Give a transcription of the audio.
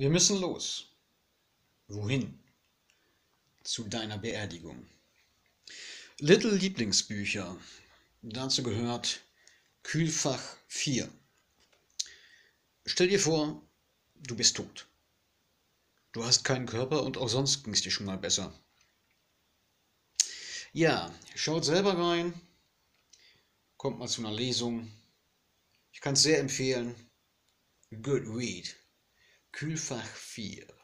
Wir müssen los. Wohin? Zu deiner Beerdigung. Little Lieblingsbücher. Dazu gehört Kühlfach 4. Stell dir vor, du bist tot. Du hast keinen Körper und auch sonst ging es dir schon mal besser. Ja, schaut selber rein. Kommt mal zu einer Lesung. Ich kann es sehr empfehlen. Good Read. Kühlfach 4.